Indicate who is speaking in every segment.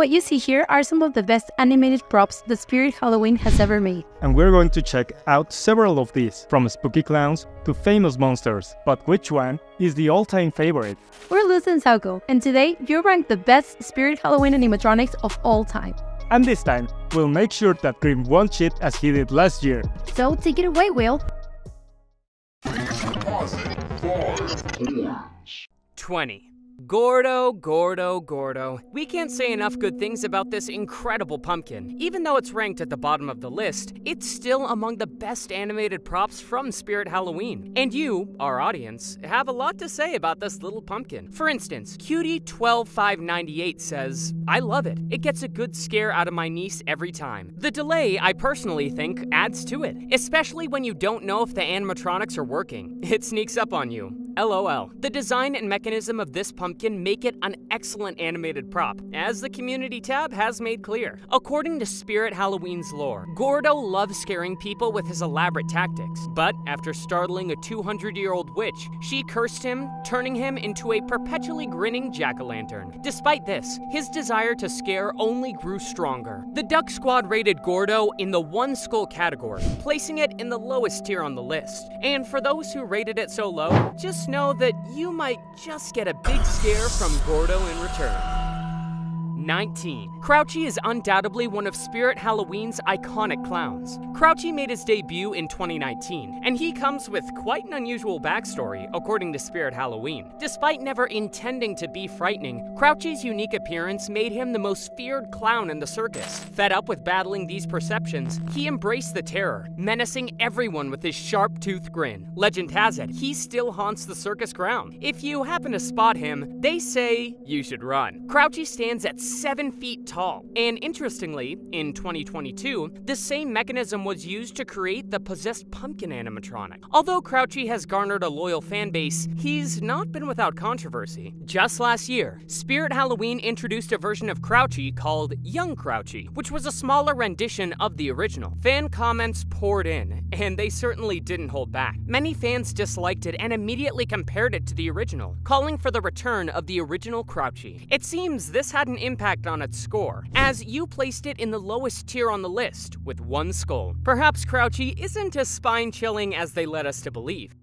Speaker 1: What you see here are some of the best animated props the Spirit Halloween has ever made.
Speaker 2: And we're going to check out several of these, from spooky clowns to famous monsters. But which one is the all-time favorite?
Speaker 1: We're Luz and Sauko, and today you rank the best Spirit Halloween animatronics of all time.
Speaker 2: And this time, we'll make sure that Grim won't cheat as he did last year.
Speaker 1: So take it away, Will.
Speaker 3: 20. Gordo, Gordo, Gordo. We can't say enough good things about this incredible pumpkin. Even though it's ranked at the bottom of the list, it's still among the best animated props from Spirit Halloween. And you, our audience, have a lot to say about this little pumpkin. For instance, Cutie12598 says, I love it. It gets a good scare out of my niece every time. The delay, I personally think, adds to it, especially when you don't know if the animatronics are working. It sneaks up on you. LOL. The design and mechanism of this pumpkin make it an excellent animated prop, as the community tab has made clear. According to Spirit Halloween's lore, Gordo loves scaring people with his elaborate tactics, but after startling a 200 year old witch, she cursed him, turning him into a perpetually grinning jack o' lantern. Despite this, his desire to scare only grew stronger. The Duck Squad rated Gordo in the one skull category, placing it in the lowest tier on the list. And for those who rated it so low, just know that you might just get a big scare from Gordo in return. 19. Crouchy is undoubtedly one of Spirit Halloween's iconic clowns. Crouchy made his debut in 2019, and he comes with quite an unusual backstory, according to Spirit Halloween. Despite never intending to be frightening, Crouchy's unique appearance made him the most feared clown in the circus. Fed up with battling these perceptions, he embraced the terror, menacing everyone with his sharp-toothed grin. Legend has it, he still haunts the circus ground. If you happen to spot him, they say you should run. Crouchy stands at 7 feet tall. And interestingly, in 2022, the same mechanism was used to create the possessed pumpkin animatronic. Although Crouchy has garnered a loyal fan base, he's not been without controversy. Just last year, Spirit Halloween introduced a version of Crouchy called Young Crouchy, which was a smaller rendition of the original. Fan comments poured in, and they certainly didn't hold back. Many fans disliked it and immediately compared it to the original, calling for the return of the original Crouchy. It seems this had an impact impact on its score, as you placed it in the lowest tier on the list, with one skull. Perhaps Crouchy isn't as spine chilling as they led us to believe.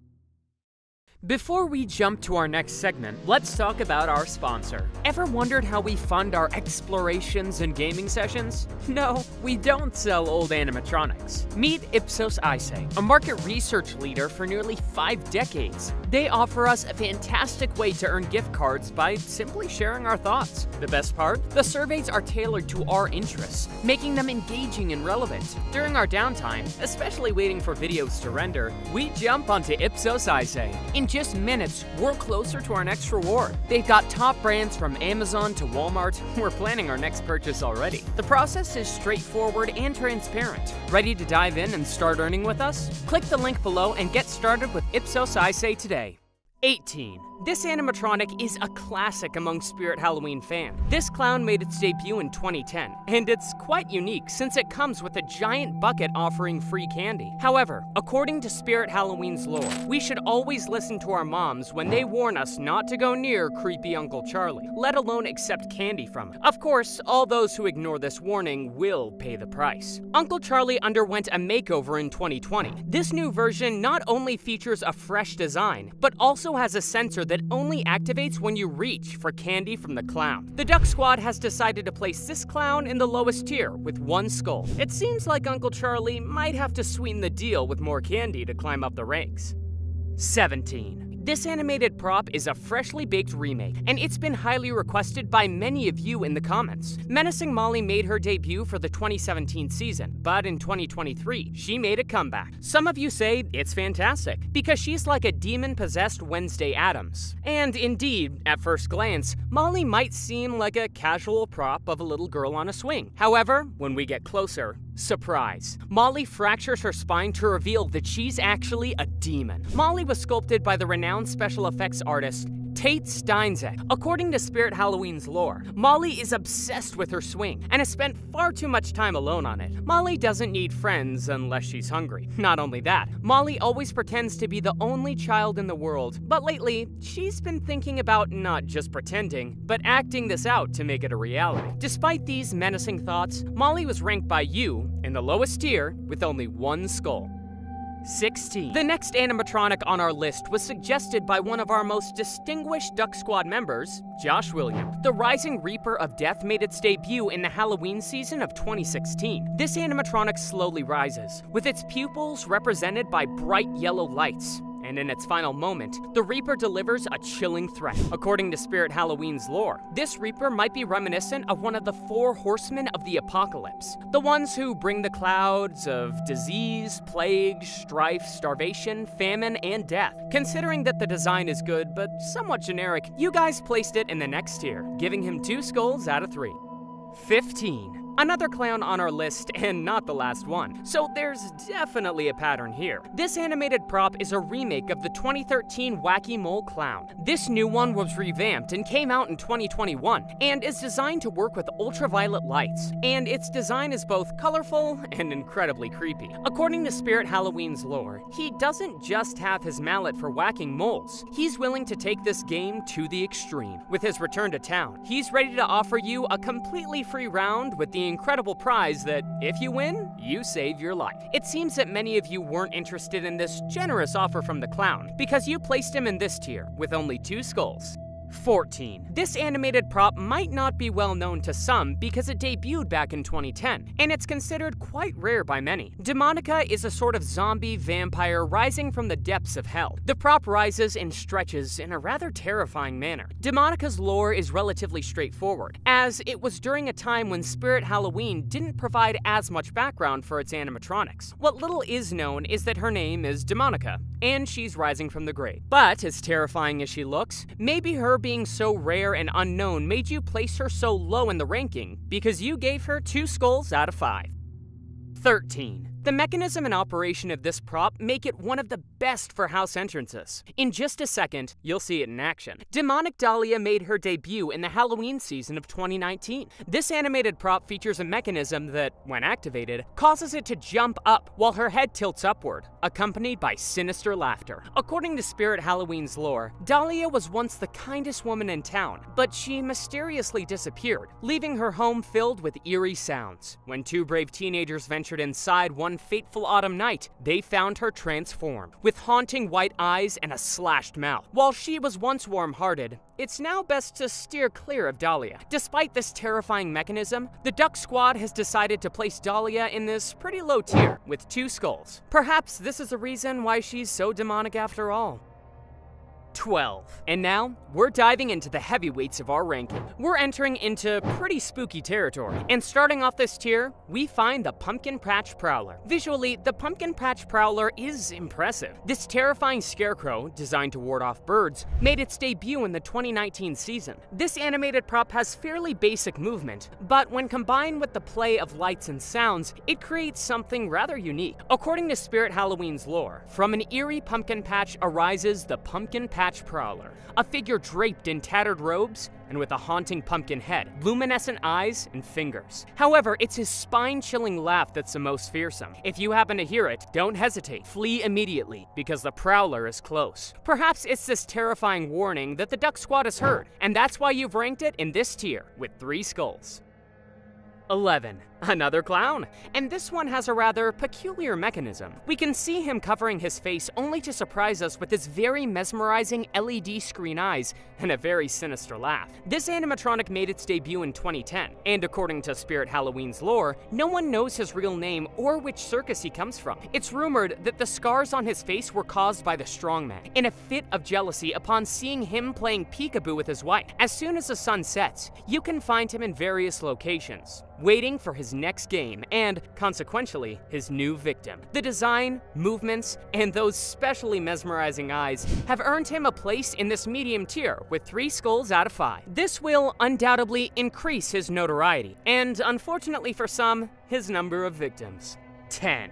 Speaker 3: Before we jump to our next segment, let's talk about our sponsor. Ever wondered how we fund our explorations and gaming sessions? No, we don't sell old animatronics. Meet Ipsos iSay, a market research leader for nearly five decades. They offer us a fantastic way to earn gift cards by simply sharing our thoughts. The best part? The surveys are tailored to our interests, making them engaging and relevant. During our downtime, especially waiting for videos to render, we jump onto Ipsos iSay. In just minutes, we're closer to our next reward. They've got top brands from Amazon to Walmart. We're planning our next purchase already. The process is straightforward and transparent. Ready to dive in and start earning with us? Click the link below and get started with Ipsos iSay today. 18. This animatronic is a classic among Spirit Halloween fans. This clown made its debut in 2010, and it's quite unique since it comes with a giant bucket offering free candy. However, according to Spirit Halloween's lore, we should always listen to our moms when they warn us not to go near creepy Uncle Charlie, let alone accept candy from him. Of course, all those who ignore this warning will pay the price. Uncle Charlie underwent a makeover in 2020. This new version not only features a fresh design, but also has a sensor that only activates when you reach for candy from the clown. The Duck Squad has decided to place this clown in the lowest tier with one skull. It seems like Uncle Charlie might have to sweeten the deal with more candy to climb up the ranks. 17. This animated prop is a freshly baked remake, and it's been highly requested by many of you in the comments. Menacing Molly made her debut for the 2017 season, but in 2023, she made a comeback. Some of you say it's fantastic, because she's like a demon-possessed Wednesday Addams. And indeed, at first glance, Molly might seem like a casual prop of a little girl on a swing. However, when we get closer, Surprise. Molly fractures her spine to reveal that she's actually a demon. Molly was sculpted by the renowned special effects artist Tate Steinsiek. According to Spirit Halloween's lore, Molly is obsessed with her swing and has spent far too much time alone on it. Molly doesn't need friends unless she's hungry. Not only that, Molly always pretends to be the only child in the world, but lately, she's been thinking about not just pretending, but acting this out to make it a reality. Despite these menacing thoughts, Molly was ranked by you in the lowest tier with only one skull. 16. The next animatronic on our list was suggested by one of our most distinguished Duck Squad members, Josh William. The Rising Reaper of Death made its debut in the Halloween season of 2016. This animatronic slowly rises, with its pupils represented by bright yellow lights and in its final moment, the Reaper delivers a chilling threat. According to Spirit Halloween's lore, this Reaper might be reminiscent of one of the four horsemen of the apocalypse, the ones who bring the clouds of disease, plague, strife, starvation, famine, and death. Considering that the design is good but somewhat generic, you guys placed it in the next tier, giving him two skulls out of three. 15. Another clown on our list, and not the last one, so there's definitely a pattern here. This animated prop is a remake of the 2013 Wacky Mole Clown. This new one was revamped and came out in 2021, and is designed to work with ultraviolet lights, and its design is both colorful and incredibly creepy. According to Spirit Halloween's lore, he doesn't just have his mallet for whacking moles, he's willing to take this game to the extreme. With his return to town, he's ready to offer you a completely free round with the incredible prize that, if you win, you save your life. It seems that many of you weren't interested in this generous offer from the clown, because you placed him in this tier, with only two skulls. 14. This animated prop might not be well known to some because it debuted back in 2010, and it's considered quite rare by many. Demonica is a sort of zombie vampire rising from the depths of hell. The prop rises and stretches in a rather terrifying manner. Demonica's lore is relatively straightforward, as it was during a time when Spirit Halloween didn't provide as much background for its animatronics. What little is known is that her name is Demonica, and she's rising from the grave. But, as terrifying as she looks, maybe her being so rare and unknown made you place her so low in the ranking because you gave her two skulls out of five. 13. The mechanism and operation of this prop make it one of the best for house entrances. In just a second, you'll see it in action. Demonic Dahlia made her debut in the Halloween season of 2019. This animated prop features a mechanism that, when activated, causes it to jump up while her head tilts upward, accompanied by sinister laughter. According to Spirit Halloween's lore, Dahlia was once the kindest woman in town, but she mysteriously disappeared, leaving her home filled with eerie sounds. When two brave teenagers ventured inside one fateful autumn night, they found her transformed, with haunting white eyes and a slashed mouth. While she was once warm hearted, it's now best to steer clear of Dahlia. Despite this terrifying mechanism, the Duck Squad has decided to place Dahlia in this pretty low tier, with two skulls. Perhaps this is the reason why she's so demonic after all. 12. And now, we're diving into the heavyweights of our ranking. We're entering into pretty spooky territory. And starting off this tier, we find the Pumpkin Patch Prowler. Visually, the Pumpkin Patch Prowler is impressive. This terrifying scarecrow, designed to ward off birds, made its debut in the 2019 season. This animated prop has fairly basic movement, but when combined with the play of lights and sounds, it creates something rather unique. According to Spirit Halloween's lore, from an eerie pumpkin patch arises the Pumpkin Patch Patch Prowler, a figure draped in tattered robes and with a haunting pumpkin head, luminescent eyes, and fingers. However, it's his spine chilling laugh that's the most fearsome. If you happen to hear it, don't hesitate. Flee immediately, because the Prowler is close. Perhaps it's this terrifying warning that the Duck Squad has heard, and that's why you've ranked it in this tier with three skulls. 11. Another clown, and this one has a rather peculiar mechanism. We can see him covering his face only to surprise us with his very mesmerizing LED screen eyes and a very sinister laugh. This animatronic made its debut in 2010, and according to Spirit Halloween's lore, no one knows his real name or which circus he comes from. It's rumored that the scars on his face were caused by the strongman, in a fit of jealousy upon seeing him playing peekaboo with his wife. As soon as the sun sets, you can find him in various locations, waiting for his next game and, consequentially, his new victim. The design, movements, and those specially mesmerizing eyes have earned him a place in this medium tier with three skulls out of five. This will undoubtedly increase his notoriety, and unfortunately for some, his number of victims. 10.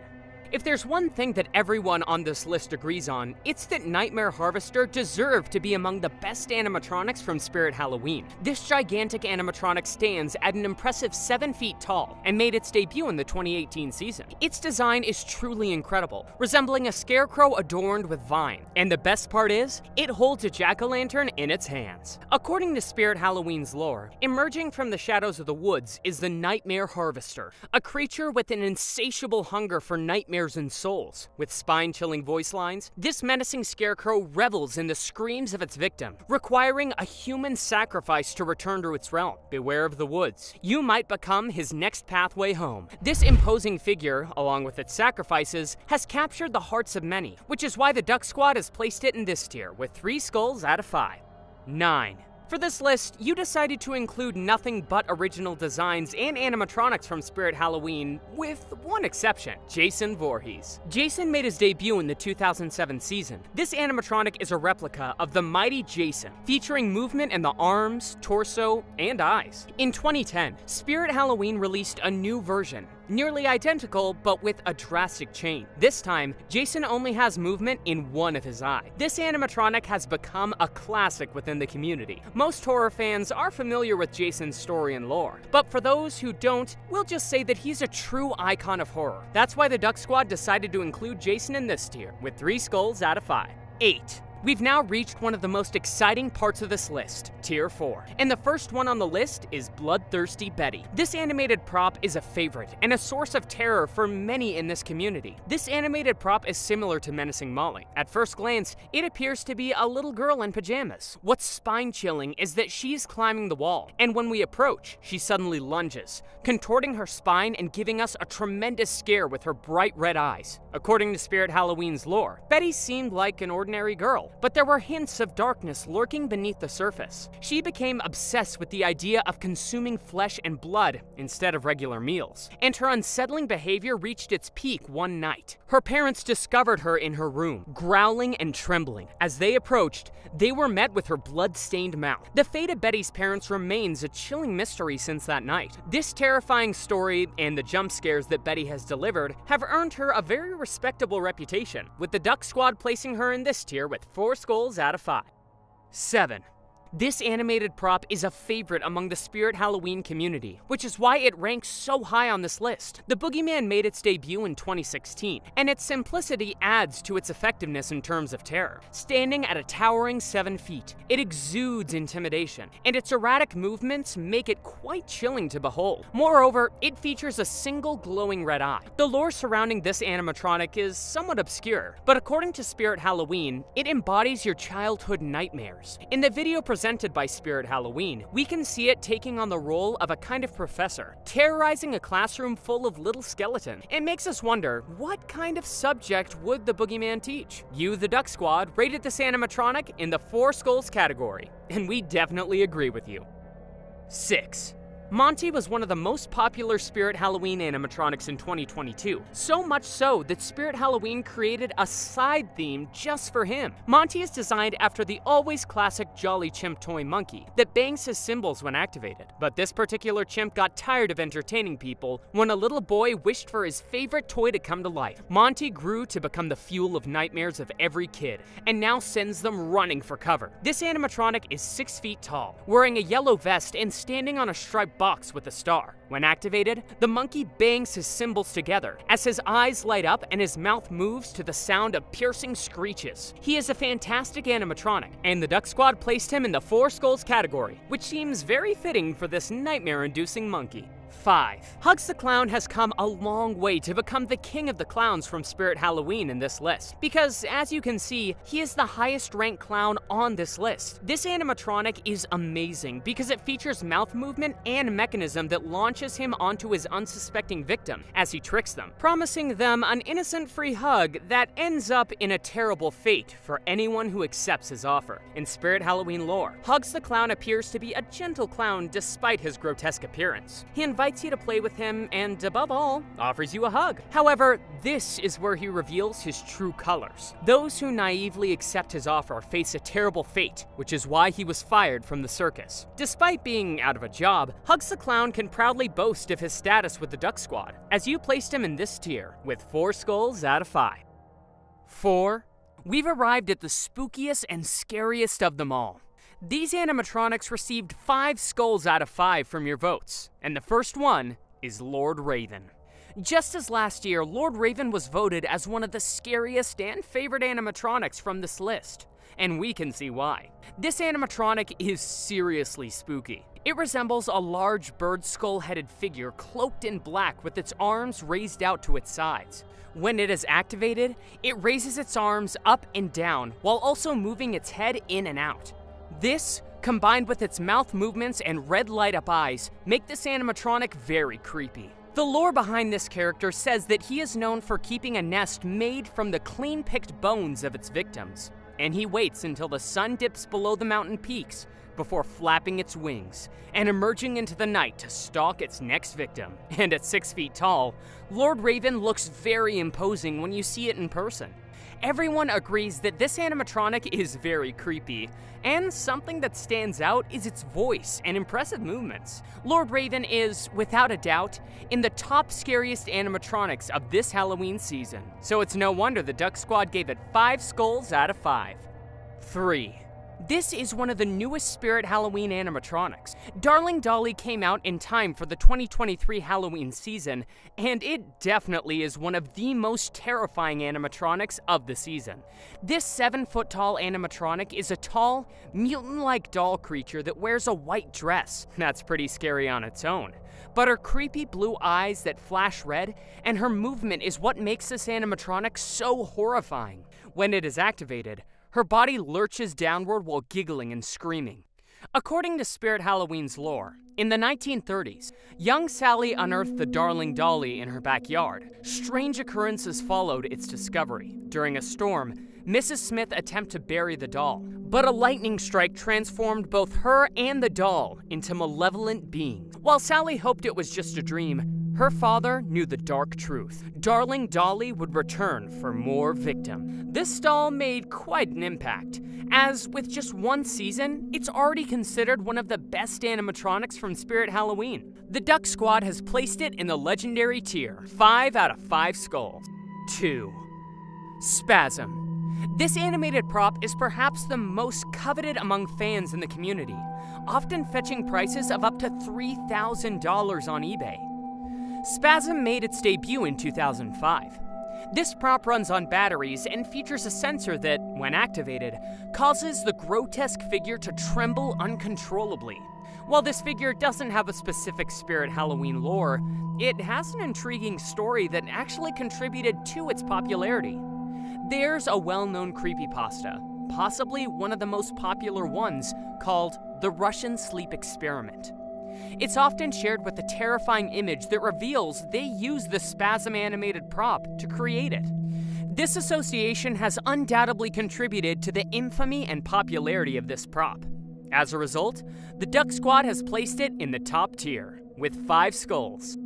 Speaker 3: If there's one thing that everyone on this list agrees on, it's that Nightmare Harvester deserved to be among the best animatronics from Spirit Halloween. This gigantic animatronic stands at an impressive 7 feet tall and made its debut in the 2018 season. Its design is truly incredible, resembling a scarecrow adorned with vine. And the best part is, it holds a jack-o'-lantern in its hands. According to Spirit Halloween's lore, emerging from the shadows of the woods is the Nightmare Harvester, a creature with an insatiable hunger for nightmares and souls. With spine-chilling voice lines, this menacing scarecrow revels in the screams of its victim, requiring a human sacrifice to return to its realm. Beware of the woods. You might become his next pathway home. This imposing figure, along with its sacrifices, has captured the hearts of many, which is why the Duck Squad has placed it in this tier with 3 skulls out of 5. 9. For this list, you decided to include nothing but original designs and animatronics from Spirit Halloween, with one exception, Jason Voorhees. Jason made his debut in the 2007 season. This animatronic is a replica of the mighty Jason, featuring movement in the arms, torso, and eyes. In 2010, Spirit Halloween released a new version, nearly identical but with a drastic change. This time, Jason only has movement in one of his eye. This animatronic has become a classic within the community. Most horror fans are familiar with Jason's story and lore, but for those who don't, we'll just say that he's a true icon of horror. That's why the Duck Squad decided to include Jason in this tier, with 3 skulls out of 5. 8. We've now reached one of the most exciting parts of this list, Tier 4. And the first one on the list is Bloodthirsty Betty. This animated prop is a favorite and a source of terror for many in this community. This animated prop is similar to Menacing Molly. At first glance, it appears to be a little girl in pajamas. What's spine-chilling is that she's climbing the wall, and when we approach, she suddenly lunges, contorting her spine and giving us a tremendous scare with her bright red eyes. According to Spirit Halloween's lore, Betty seemed like an ordinary girl, but there were hints of darkness lurking beneath the surface. She became obsessed with the idea of consuming flesh and blood instead of regular meals, and her unsettling behavior reached its peak one night. Her parents discovered her in her room, growling and trembling. As they approached, they were met with her blood-stained mouth. The fate of Betty's parents remains a chilling mystery since that night. This terrifying story and the jump scares that Betty has delivered have earned her a very respectable reputation, with the Duck Squad placing her in this tier with 4 skulls out of 5. 7. This animated prop is a favorite among the Spirit Halloween community, which is why it ranks so high on this list. The Boogeyman made its debut in 2016, and its simplicity adds to its effectiveness in terms of terror. Standing at a towering 7 feet, it exudes intimidation, and its erratic movements make it quite chilling to behold. Moreover, it features a single glowing red eye. The lore surrounding this animatronic is somewhat obscure, but according to Spirit Halloween, it embodies your childhood nightmares. In the video presented presented by Spirit Halloween, we can see it taking on the role of a kind of professor, terrorizing a classroom full of little skeletons. It makes us wonder, what kind of subject would the Boogeyman teach? You, the Duck Squad, rated this animatronic in the Four Skulls category, and we definitely agree with you. 6. Monty was one of the most popular Spirit Halloween animatronics in 2022, so much so that Spirit Halloween created a side theme just for him. Monty is designed after the always classic Jolly Chimp toy monkey that bangs his cymbals when activated. But this particular chimp got tired of entertaining people when a little boy wished for his favorite toy to come to life. Monty grew to become the fuel of nightmares of every kid, and now sends them running for cover. This animatronic is 6 feet tall, wearing a yellow vest and standing on a striped box with a star. When activated, the monkey bangs his cymbals together as his eyes light up and his mouth moves to the sound of piercing screeches. He is a fantastic animatronic, and the Duck Squad placed him in the Four Skulls category, which seems very fitting for this nightmare-inducing monkey. 5. Hugs the Clown has come a long way to become the king of the clowns from Spirit Halloween in this list, because as you can see, he is the highest ranked clown on this list. This animatronic is amazing because it features mouth movement and mechanism that launches him onto his unsuspecting victim as he tricks them, promising them an innocent free hug that ends up in a terrible fate for anyone who accepts his offer. In Spirit Halloween lore, Hugs the Clown appears to be a gentle clown despite his grotesque appearance. He invites you to play with him, and above all, offers you a hug. However, this is where he reveals his true colors. Those who naively accept his offer face a terrible fate, which is why he was fired from the circus. Despite being out of a job, Hugs the Clown can proudly boast of his status with the Duck Squad, as you placed him in this tier, with 4 skulls out of 5. 4. We've arrived at the spookiest and scariest of them all. These animatronics received 5 skulls out of 5 from your votes, and the first one is Lord Raven. Just as last year, Lord Raven was voted as one of the scariest and favorite animatronics from this list, and we can see why. This animatronic is seriously spooky. It resembles a large bird skull headed figure cloaked in black with its arms raised out to its sides. When it is activated, it raises its arms up and down while also moving its head in and out. This, combined with its mouth movements and red light up eyes, make this animatronic very creepy. The lore behind this character says that he is known for keeping a nest made from the clean picked bones of its victims, and he waits until the sun dips below the mountain peaks before flapping its wings and emerging into the night to stalk its next victim. And at six feet tall, Lord Raven looks very imposing when you see it in person. Everyone agrees that this animatronic is very creepy, and something that stands out is its voice and impressive movements. Lord Raven is, without a doubt, in the top scariest animatronics of this Halloween season, so it's no wonder the Duck Squad gave it 5 skulls out of 5. 3. This is one of the newest Spirit Halloween animatronics. Darling Dolly came out in time for the 2023 Halloween season, and it definitely is one of the most terrifying animatronics of the season. This 7 foot tall animatronic is a tall, mutant like doll creature that wears a white dress. That's pretty scary on its own. But her creepy blue eyes that flash red and her movement is what makes this animatronic so horrifying. When it is activated, her body lurches downward while giggling and screaming. According to Spirit Halloween's lore, in the 1930s, young Sally unearthed the darling dolly in her backyard. Strange occurrences followed its discovery. During a storm, Mrs. Smith attempted to bury the doll, but a lightning strike transformed both her and the doll into malevolent beings. While Sally hoped it was just a dream, her father knew the dark truth. Darling Dolly would return for more victim. This doll made quite an impact, as with just one season, it's already considered one of the best animatronics from Spirit Halloween. The Duck Squad has placed it in the legendary tier, 5 out of 5 skulls. 2. Spazm. This animated prop is perhaps the most coveted among fans in the community, often fetching prices of up to $3,000 on eBay. Spazm made its debut in 2005. This prop runs on batteries and features a sensor that, when activated, causes the grotesque figure to tremble uncontrollably. While this figure doesn't have a specific Spirit Halloween lore, it has an intriguing story that actually contributed to its popularity. There's a well known creepypasta, possibly one of the most popular ones, called The Russian Sleep Experiment. It's often shared with a terrifying image that reveals they used the Spazm animated prop to create it. This association has undoubtedly contributed to the infamy and popularity of this prop. As a result, the Duck Squad has placed it in the top tier, with five skulls.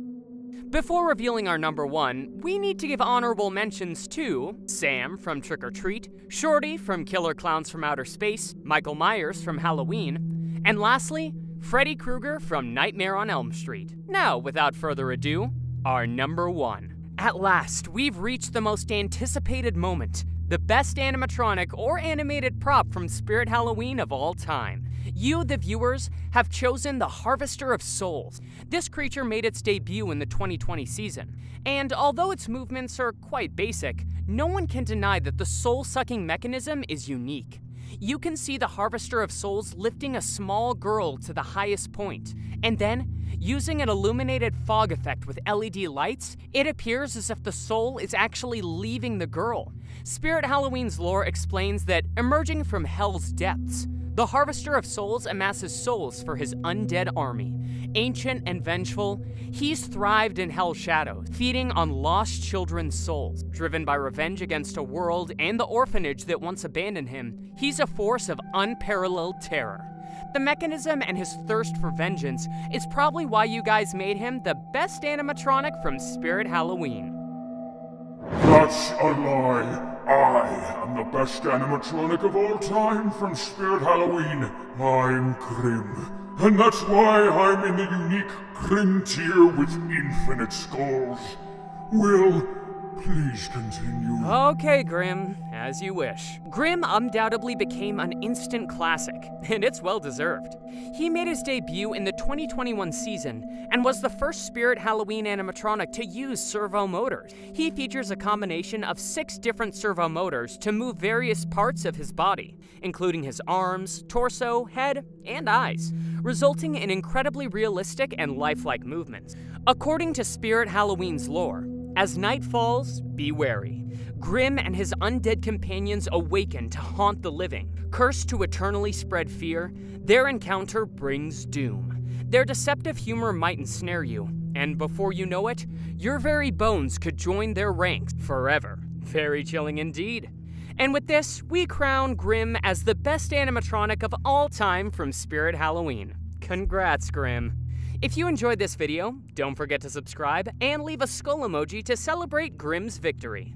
Speaker 3: Before revealing our number one, we need to give honorable mentions to Sam from Trick or Treat, Shorty from Killer Clowns from Outer Space, Michael Myers from Halloween, and lastly, Freddy Krueger from Nightmare on Elm Street. Now, without further ado, our number one. At last, we've reached the most anticipated moment the best animatronic or animated prop from Spirit Halloween of all time. You, the viewers, have chosen the Harvester of Souls. This creature made its debut in the 2020 season, and although its movements are quite basic, no one can deny that the soul sucking mechanism is unique you can see the Harvester of Souls lifting a small girl to the highest point, and then, using an illuminated fog effect with LED lights, it appears as if the soul is actually leaving the girl. Spirit Halloween's lore explains that emerging from hell's depths, the Harvester of Souls amasses souls for his undead army. Ancient and vengeful, he's thrived in Hell's shadows, feeding on lost children's souls. Driven by revenge against a world and the orphanage that once abandoned him, he's a force of unparalleled terror. The mechanism and his thirst for vengeance is probably why you guys made him the best animatronic from Spirit Halloween.
Speaker 4: That's a lie. I am the best animatronic of all time from Spirit Halloween. I'm Grim. And that's why I'm in the unique Grim tier with infinite skulls. Will, please continue.
Speaker 3: Okay, Grim, as you wish. Grim undoubtedly became an instant classic, and it's well deserved. He made his debut in the 2021 season and was the first Spirit Halloween animatronic to use servo motors. He features a combination of six different servo motors to move various parts of his body, including his arms, torso, head, and eyes, resulting in incredibly realistic and lifelike movements. According to Spirit Halloween's lore, as night falls, be wary. Grim and his undead companions awaken to haunt the living. Cursed to eternally spread fear, their encounter brings doom. Their deceptive humor might ensnare you, and before you know it, your very bones could join their ranks forever. Very chilling indeed. And with this, we crown Grim as the best animatronic of all time from Spirit Halloween. Congrats, Grim. If you enjoyed this video, don't forget to subscribe and leave a skull emoji to celebrate Grim's victory.